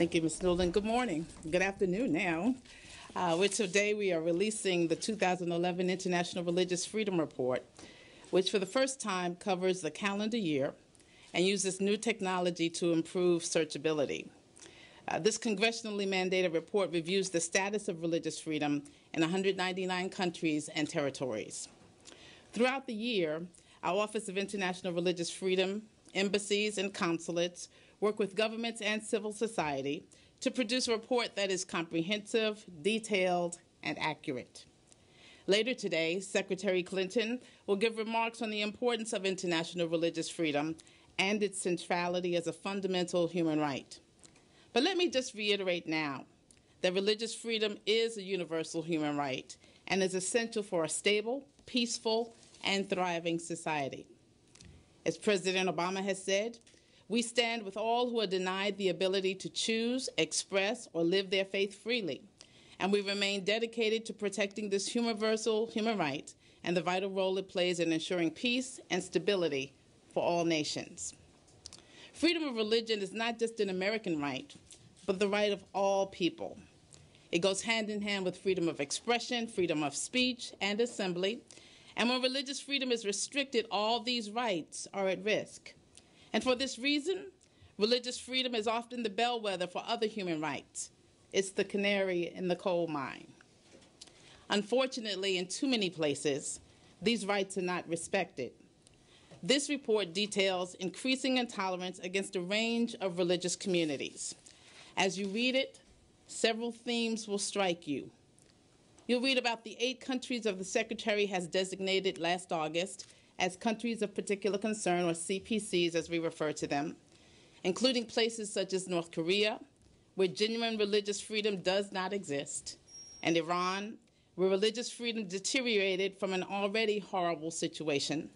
Thank you, Ms. Nolan. Good morning. Good afternoon now. Uh, today we are releasing the 2011 International Religious Freedom Report, which for the first time covers the calendar year and uses new technology to improve searchability. Uh, this congressionally mandated report reviews the status of religious freedom in 199 countries and territories. Throughout the year, our Office of International Religious Freedom, embassies, and consulates work with governments and civil society to produce a report that is comprehensive, detailed, and accurate. Later today, Secretary Clinton will give remarks on the importance of international religious freedom and its centrality as a fundamental human right. But let me just reiterate now that religious freedom is a universal human right and is essential for a stable, peaceful, and thriving society. As President Obama has said, we stand with all who are denied the ability to choose, express, or live their faith freely. And we remain dedicated to protecting this universal human right and the vital role it plays in ensuring peace and stability for all nations. Freedom of religion is not just an American right, but the right of all people. It goes hand in hand with freedom of expression, freedom of speech and assembly. And when religious freedom is restricted, all these rights are at risk. And for this reason, religious freedom is often the bellwether for other human rights. It's the canary in the coal mine. Unfortunately, in too many places, these rights are not respected. This report details increasing intolerance against a range of religious communities. As you read it, several themes will strike you. You'll read about the eight countries of the Secretary has designated last August as countries of particular concern, or CPCs as we refer to them, including places such as North Korea, where genuine religious freedom does not exist, and Iran, where religious freedom deteriorated from an already horrible situation.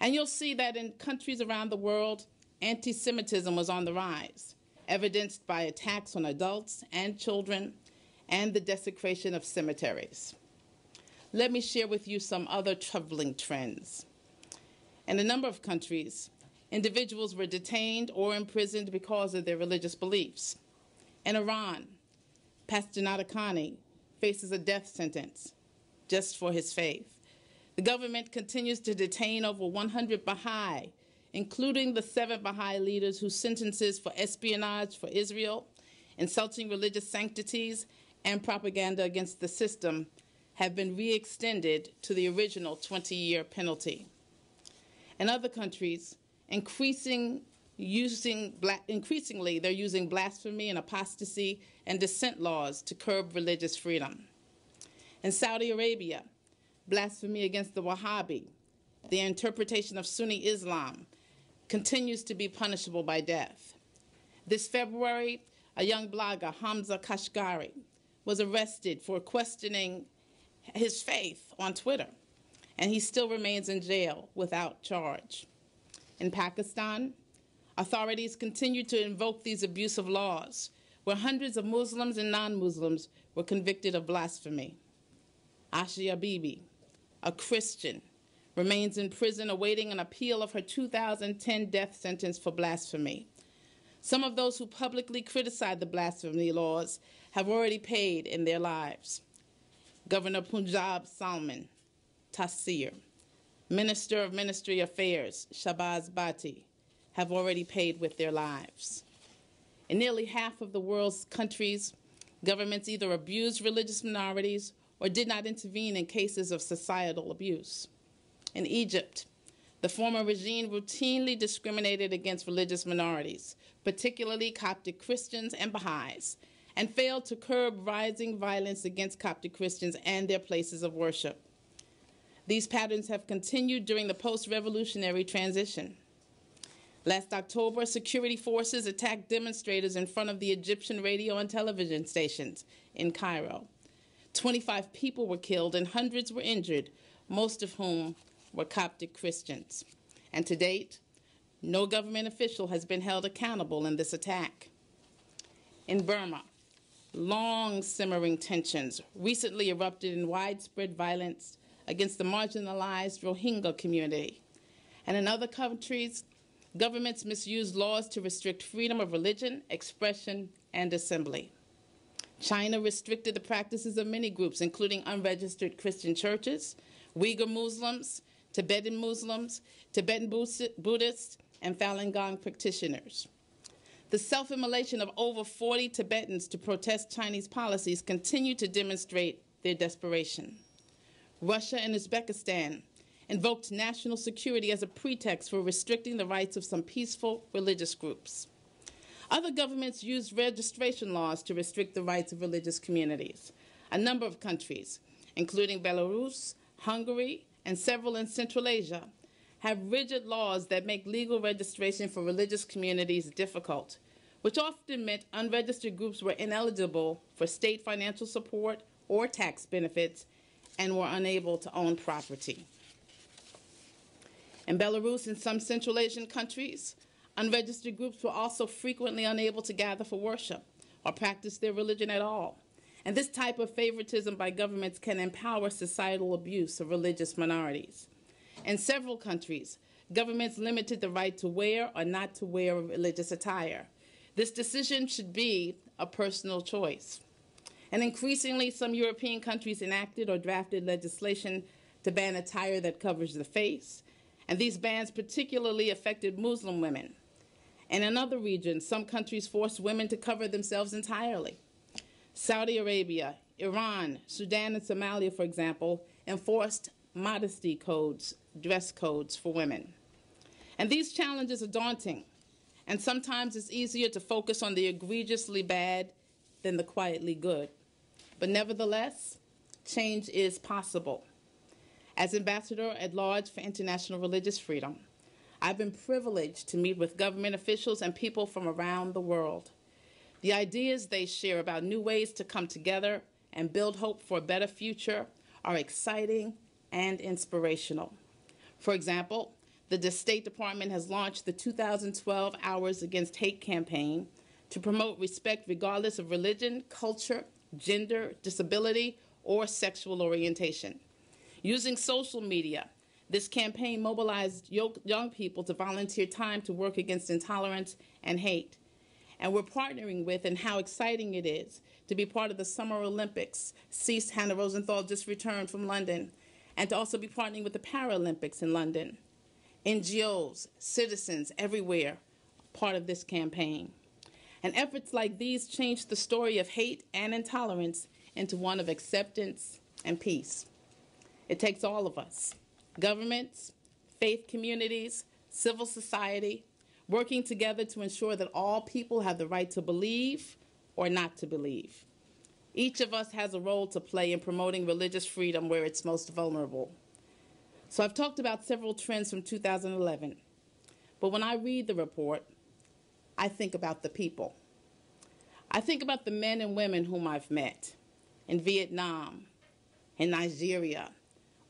And you'll see that in countries around the world, anti Semitism was on the rise, evidenced by attacks on adults and children and the desecration of cemeteries. Let me share with you some other troubling trends. In a number of countries, individuals were detained or imprisoned because of their religious beliefs. In Iran, Pastor Nadarkhani faces a death sentence just for his faith. The government continues to detain over 100 Baha'i, including the seven Baha'i leaders whose sentences for espionage for Israel, insulting religious sanctities, and propaganda against the system have been re extended to the original 20 year penalty. In other countries, increasing using increasingly they're using blasphemy and apostasy and dissent laws to curb religious freedom. In Saudi Arabia, blasphemy against the Wahhabi, the interpretation of Sunni Islam, continues to be punishable by death. This February, a young blogger, Hamza Kashgari, was arrested for questioning his faith on Twitter and he still remains in jail without charge. In Pakistan, authorities continue to invoke these abusive laws, where hundreds of Muslims and non Muslims were convicted of blasphemy. Asia Bibi, a Christian, remains in prison awaiting an appeal of her 2010 death sentence for blasphemy. Some of those who publicly criticized the blasphemy laws have already paid in their lives. Governor Punjab Salman Taseer, Minister of Ministry Affairs, Shahbaz Bhatti, have already paid with their lives. In nearly half of the world's countries, governments either abused religious minorities or did not intervene in cases of societal abuse. In Egypt, the former regime routinely discriminated against religious minorities, particularly Coptic Christians and Baha'is, and failed to curb rising violence against Coptic Christians and their places of worship. These patterns have continued during the post revolutionary transition. Last October, security forces attacked demonstrators in front of the Egyptian radio and television stations in Cairo. 25 people were killed and hundreds were injured, most of whom were Coptic Christians. And to date, no government official has been held accountable in this attack. In Burma, long simmering tensions recently erupted in widespread violence against the marginalized Rohingya community. And in other countries, governments misuse laws to restrict freedom of religion, expression, and assembly. China restricted the practices of many groups, including unregistered Christian churches, Uyghur Muslims, Tibetan Muslims, Tibetan Buddhists, and Falun Gong practitioners. The self immolation of over 40 Tibetans to protest Chinese policies continue to demonstrate their desperation. Russia and Uzbekistan invoked national security as a pretext for restricting the rights of some peaceful religious groups. Other governments used registration laws to restrict the rights of religious communities. A number of countries, including Belarus, Hungary, and several in Central Asia, have rigid laws that make legal registration for religious communities difficult, which often meant unregistered groups were ineligible for state financial support or tax benefits and were unable to own property. In Belarus and some Central Asian countries, unregistered groups were also frequently unable to gather for worship or practice their religion at all. And this type of favoritism by governments can empower societal abuse of religious minorities. In several countries, governments limited the right to wear or not to wear religious attire. This decision should be a personal choice. And increasingly, some European countries enacted or drafted legislation to ban attire that covers the face, and these bans particularly affected Muslim women. And in other regions, some countries forced women to cover themselves entirely. Saudi Arabia, Iran, Sudan, and Somalia, for example, enforced modesty codes, dress codes for women. And these challenges are daunting, and sometimes it's easier to focus on the egregiously bad than the quietly good. But nevertheless, change is possible. As Ambassador at Large for International Religious Freedom, I've been privileged to meet with government officials and people from around the world. The ideas they share about new ways to come together and build hope for a better future are exciting and inspirational. For example, the State Department has launched the 2012 Hours Against Hate campaign to promote respect regardless of religion, culture, gender, disability, or sexual orientation. Using social media, this campaign mobilized young people to volunteer time to work against intolerance and hate and we're partnering with, and how exciting it is to be part of the Summer Olympics. Cease Hannah Rosenthal just returned from London, and to also be partnering with the Paralympics in London. NGOs, citizens everywhere, part of this campaign. And efforts like these change the story of hate and intolerance into one of acceptance and peace. It takes all of us governments, faith communities, civil society, working together to ensure that all people have the right to believe or not to believe. Each of us has a role to play in promoting religious freedom where it's most vulnerable. So I've talked about several trends from 2011, but when I read the report, I think about the people. I think about the men and women whom I've met in Vietnam, in Nigeria,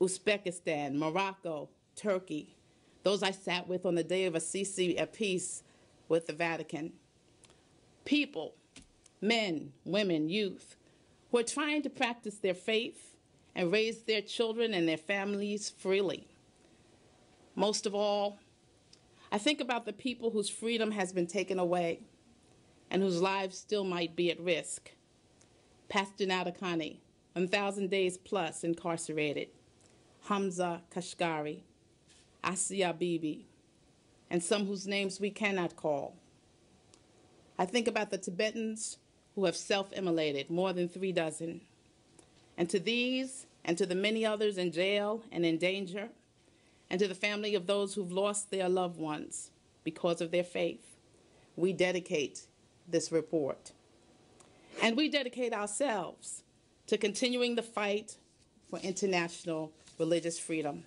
Uzbekistan, Morocco, Turkey, those I sat with on the day of Assisi at peace with the Vatican. People, men, women, youth, who are trying to practice their faith and raise their children and their families freely. Most of all, I think about the people whose freedom has been taken away and whose lives still might be at risk. Pastor Nadarkhani, 1,000 days plus incarcerated. Hamza Kashgari, Asia Bibi, and some whose names we cannot call. I think about the Tibetans who have self immolated, more than three dozen. And to these, and to the many others in jail and in danger, and to the family of those who've lost their loved ones because of their faith, we dedicate this report. And we dedicate ourselves to continuing the fight for international religious freedom.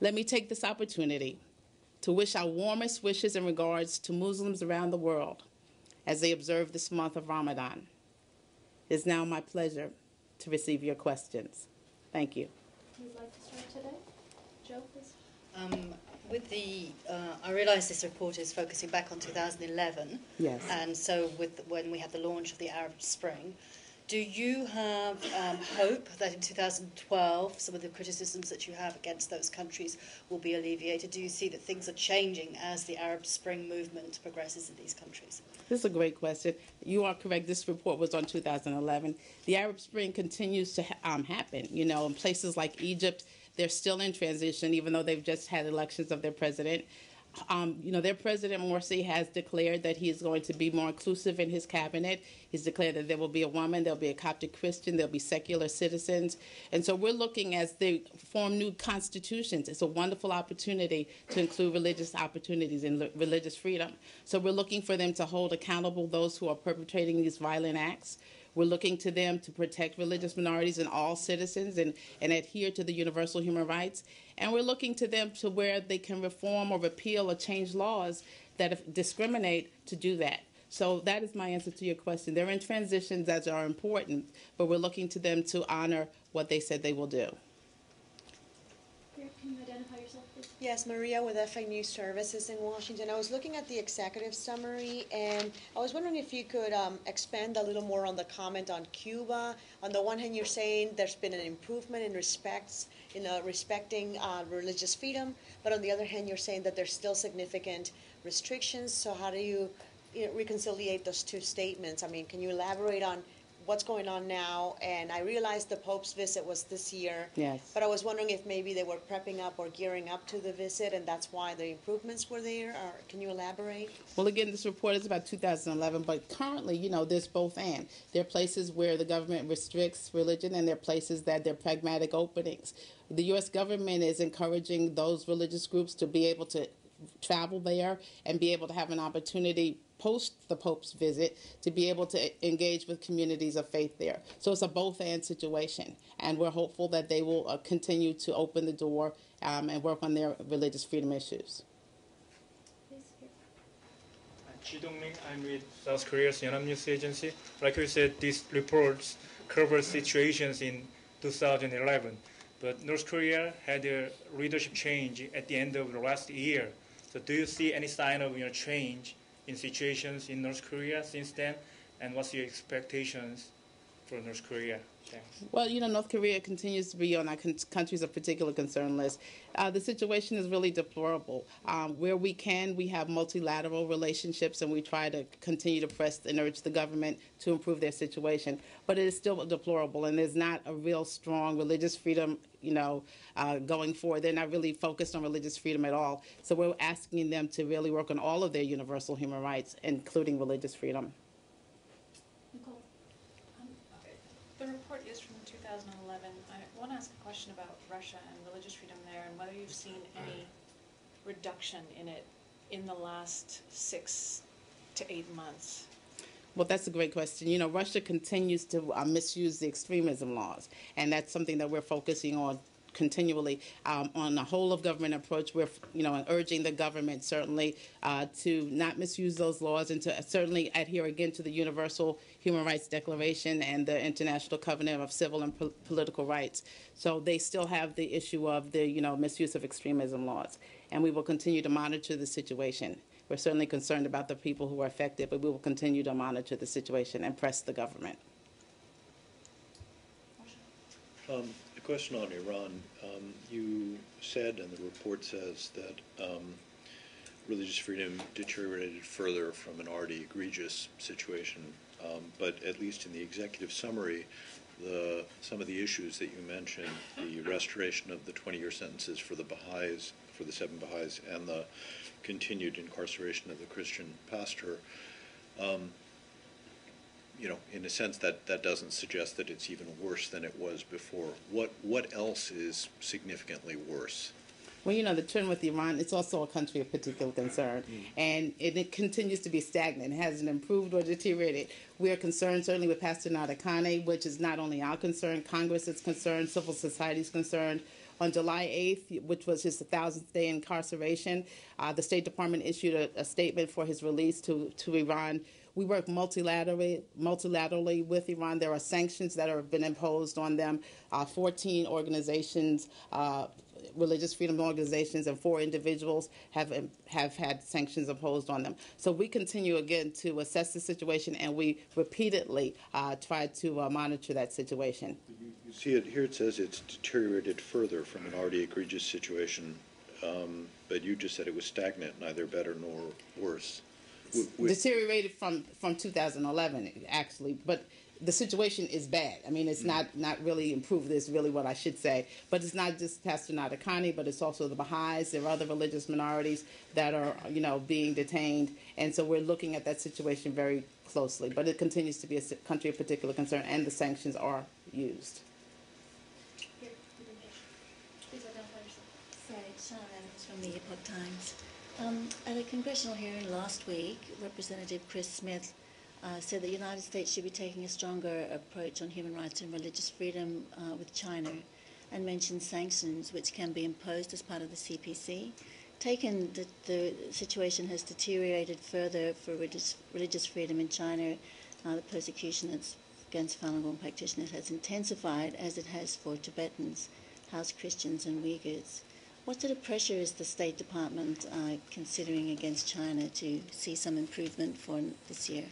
Let me take this opportunity to wish our warmest wishes and regards to Muslims around the world as they observe this month of Ramadan. It is now my pleasure to receive your questions. Thank you. Who'd like to start today? Joe, please. Um, with the, uh, I realise this report is focusing back on 2011. Yes. And so, with when we had the launch of the Arab Spring, Do you have um, hope that in 2012 some of the criticisms that you have against those countries will be alleviated? Do you see that things are changing as the Arab Spring movement progresses in these countries? This is a great question. You are correct. This report was on 2011. The Arab Spring continues to ha- um, happen. You know, in places like Egypt, they're still in transition, even though they've just had elections of their president. Um, you know, their president Morsi has declared that he is going to be more inclusive in his cabinet. He's declared that there will be a woman, there'll be a Coptic Christian, there'll be secular citizens, and so we're looking as they form new constitutions. It's a wonderful opportunity to include religious opportunities and li- religious freedom. So we're looking for them to hold accountable those who are perpetrating these violent acts. We're looking to them to protect religious minorities and all citizens and, and adhere to the universal human rights. And we're looking to them to where they can reform or repeal or change laws that discriminate to do that. So that is my answer to your question. They're in transitions that are important, but we're looking to them to honor what they said they will do. Here, can you identify yourself, please? Yes, Maria with EFE News Services in Washington. I was looking at the executive summary, and I was wondering if you could um, expand a little more on the comment on Cuba. On the one hand, you're saying there's been an improvement in respects in uh, respecting uh, religious freedom, but on the other hand, you're saying that there's still significant restrictions. So how do you, you know, reconciliate those two statements? I mean, can you elaborate on what's going on now? And I realized the Pope's visit was this year. Yes. But I was wondering if maybe they were prepping up or gearing up to the visit, and that's why the improvements were there. Or can you elaborate? Well, again, this report is about 2011, but currently, you know, there's both and. There are places where the government restricts religion, and there are places that they're pragmatic openings. The U.S. government is encouraging those religious groups to be able to travel there and be able to have an opportunity post the Pope's visit to be able to engage with communities of faith there. So it's a both and situation, and we're hopeful that they will uh, continue to open the door um, and work on their religious freedom issues. Ji Dongming, I'm with South Korea's Yonhap News Agency. Like you said, these reports cover situations in 2011, but North Korea had a leadership change at the end of the last year. So, do you see any sign of you know, change in situations in North Korea since then? And what's your expectations for North Korea? Well, you know, North Korea continues to be on our con- countries of particular concern list. Uh, the situation is really deplorable. Um, where we can, we have multilateral relationships, and we try to continue to press and urge the government to improve their situation. But it is still deplorable, and there's not a real strong religious freedom, you know, uh, going forward. They're not really focused on religious freedom at all. So we're asking them to really work on all of their universal human rights, including religious freedom. Nicole. Um, The report is from 2011. I want to ask a question about Russia and religious freedom there and whether you've seen any reduction in it in the last six to eight months. Well, that's a great question. You know, Russia continues to uh, misuse the extremism laws, and that's something that we're focusing on continually um, on a whole of government approach. We're, you know, urging the government certainly uh, to not misuse those laws and to certainly adhere again to the Universal Human Rights Declaration and the International Covenant of Civil and po- Political Rights. So they still have the issue of the, you know, misuse of extremism laws, and we will continue to monitor the situation. We're certainly concerned about the people who are affected, but we will continue to monitor the situation and press the government. Um, question on Iran. Um, you said, and the report says, that um, religious freedom deteriorated further from an already egregious situation. Um, but at least in the executive summary, the, some of the issues that you mentioned, the restoration of the 20-year sentences for the Baha'is, for the seven Baha'is, and the continued incarceration of the Christian pastor, um, you know, in a sense, that, that doesn't suggest that it's even worse than it was before. What what else is significantly worse? Well, you know, the trend with Iran, it's also a country of particular concern, and it, it continues to be stagnant. It hasn't improved or deteriorated. We are concerned certainly with Pastor Nadarkhani, which is not only our concern, Congress is concerned, civil society is concerned. On July 8th, which was his 1,000th day incarceration, uh, the State Department issued a, a statement for his release to, to Iran. We work multilaterally, multilaterally with Iran. There are sanctions that have been imposed on them. Uh, 14 organizations uh, religious freedom organizations and four individuals have have had sanctions imposed on them. So we continue again to assess the situation, and we repeatedly uh, try to uh, monitor that situation. You see it here. It says it's deteriorated further from an already egregious situation, um, but you just said it was stagnant, neither better nor worse. W- w- Deteriorated from from 2011, actually, but the situation is bad. I mean, it's mm. not not really improved. Is really what I should say. But it's not just Pastor Nadarkhani, but it's also the Baha'is. There are other religious minorities that are you know being detained, and so we're looking at that situation very closely. But it continues to be a country of particular concern, and the sanctions are used. Here, you Please identify yourself. Right, Shannon Adams from the Epoch Times. Um, at a congressional hearing last week, Representative Chris Smith uh, said that the United States should be taking a stronger approach on human rights and religious freedom uh, with China and mentioned sanctions which can be imposed as part of the CPC. Taken that the situation has deteriorated further for religious, religious freedom in China, uh, the persecution that's against Falun Gong practitioners has intensified as it has for Tibetans, House Christians, and Uyghurs. What sort of pressure is the State Department uh, considering against China to see some improvement for this year?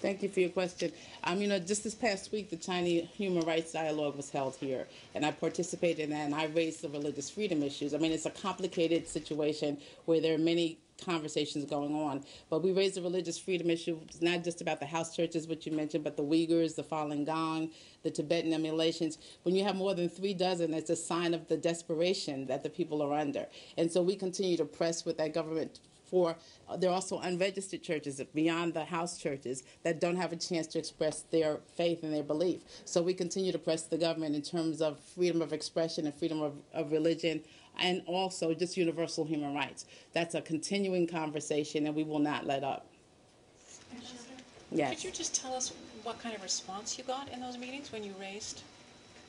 Thank you for your question. Um, you know, just this past week, the Chinese Human Rights Dialogue was held here, and I participated in that, and I raised the religious freedom issues. I mean, it's a complicated situation where there are many conversations going on, but we raised the religious freedom issue. It's not just about the house churches, which you mentioned, but the Uyghurs, the Falun Gong, the Tibetan immolations. When you have more than three dozen, it's a sign of the desperation that the people are under. And so we continue to press with that government for uh, there are also unregistered churches beyond the house churches that don't have a chance to express their faith and their belief. So we continue to press the government in terms of freedom of expression and freedom of, of religion and also just universal human rights. That's a continuing conversation and we will not let up. Yes. Could you just tell us what kind of response you got in those meetings when you raised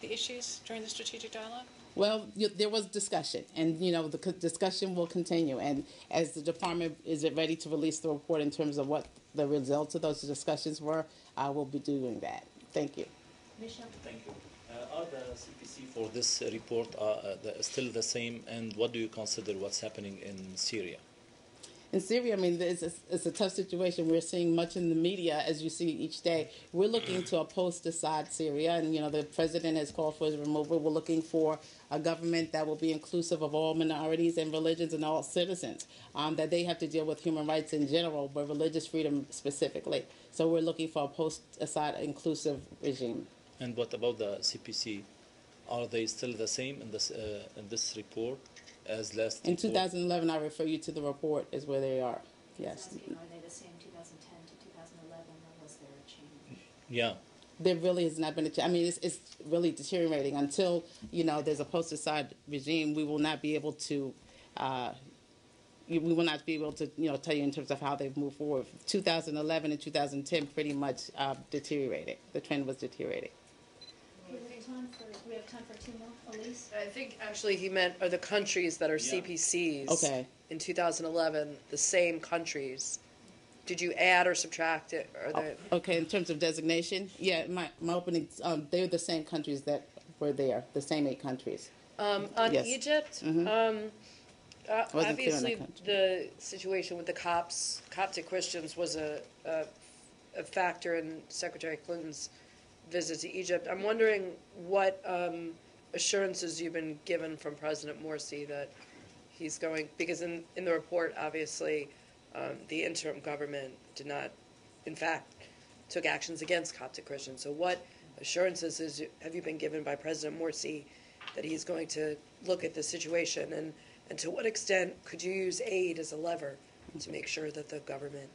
the issues during the strategic dialogue? Well, y- there was discussion, and you know the co- discussion will continue. And as the department is it ready to release the report in terms of what the results of those discussions were, I will be doing that. Thank you. Michelle? Thank you. Uh, Are the CPC for this report uh, uh, the- still the same, and what do you consider what's happening in Syria? In Syria, I mean, it's a, it's a tough situation. We're seeing much in the media as you see each day. We're looking to a post-Assad Syria, and you know the president has called for his removal. We're looking for a government that will be inclusive of all minorities and religions and all citizens. Um, that they have to deal with human rights in general, but religious freedom specifically. So we're looking for a post-Assad inclusive regime. And what about the CPC? Are they still the same in this uh, in this report as last In report? 2011, I refer you to the report is where they are. Yes. Are they the same 2010 to 2011, or was there a change? Yeah. there really has not been a change. I mean, it's, it's really deteriorating. Until you know there's a post-Assad regime, we will not be able to. Uh, you- we will not be able to, you know, tell you in terms of how they've moved forward. 2011 and 2010 pretty much uh, deteriorated. The trend was deteriorating. We have time for, we have time for two more. Elise? I think actually he meant are the countries that are Yeah. CPCs Okay. in 2011 the same countries. Did you add or subtract it? Are they, Okay, in terms of designation, yeah, my my opening, um, they're the same countries that were there, the same eight countries. um, on Yes. Egypt, Mhm. um, uh, clear on obviously country. the situation with the Copts, Coptic Christians was a, a, a factor in Secretary Clinton's visit to Egypt. I'm wondering what um, assurances you've been given from President Morsi that he's going, because in, in the report, obviously, um, the interim government did not, in fact, took actions against Coptic Christians. So, what assurances is, have you been given by President Morsi that he's going to look at the situation, and, and to what extent could you use aid as a lever to make sure that the government?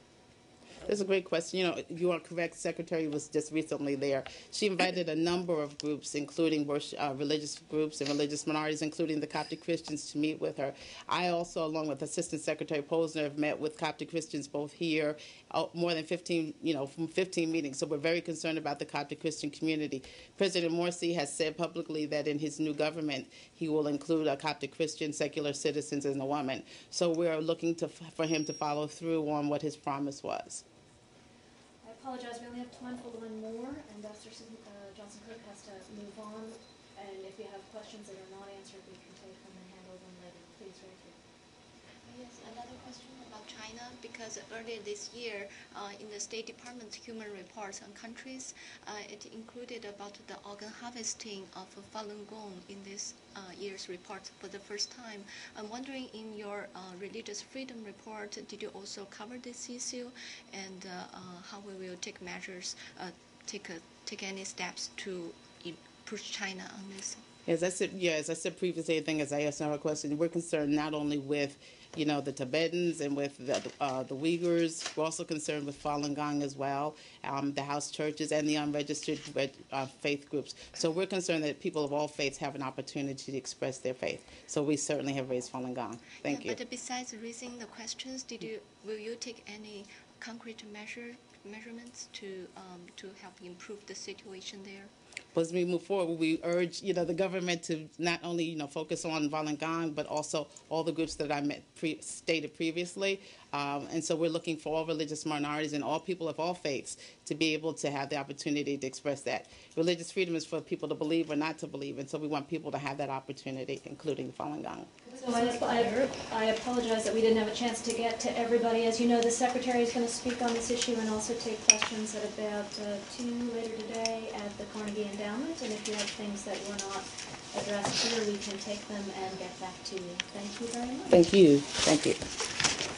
That's a great question. You know, you are correct. Secretary was just recently there. She invited a number of groups, including worship, uh, religious groups and religious minorities, including the Coptic Christians, to meet with her. I also, along with Assistant Secretary Posner, have met with Coptic Christians both here, uh, more than 15, you know, from 15 meetings. So we're very concerned about the Coptic Christian community. President Morsi has said publicly that in his new government, he will include a Coptic Christian, secular citizens, and a woman. So we're looking to, for him to follow through on what his promise was. Apologize, we only have time for one more, and Dr. Uh, Johnson Cook has to move on. And if you have questions that are not answered, we can take Yes, another question about China, because earlier this year, uh, in the State Department's human reports on countries, uh, it included about the organ harvesting of Falun Gong in this uh, year's report for the first time. I'm wondering, in your uh, religious freedom report, did you also cover this issue, and uh, uh, how we will take measures, take a, take any steps to push China on this? As I said, yeah, as I said previously, I think as I asked our question, we're concerned not only with, you know, the Tibetans and with the, uh, the Uyghurs, we're also concerned with Falun Gong as well, um, the house churches and the unregistered uh, faith groups. So we're concerned that people of all faiths have an opportunity to express their faith. So we certainly have raised Falun Gong. Thank Yeah, you. But besides raising the questions, did you will you take any concrete measure measurements to um, to help improve the situation there? As we move forward, we urge you know the government to not only you know focus on Falun Gong, but also all the groups that I met pre- stated previously. Um, and so we're looking for all religious minorities and all people of all faiths to be able to have the opportunity to express that. Religious freedom is for people to believe or not to believe, and so we want people to have that opportunity, including Falun Gong. So I, I, apologize that we didn't have a chance to get to everybody. As you know, the secretary is going to speak on this issue and also take questions at about uh, two later today at the Carnegie Endowment. And if you have things that were not addressed here, we can take them and get back to you. Thank you very much. Thank you. Thank you.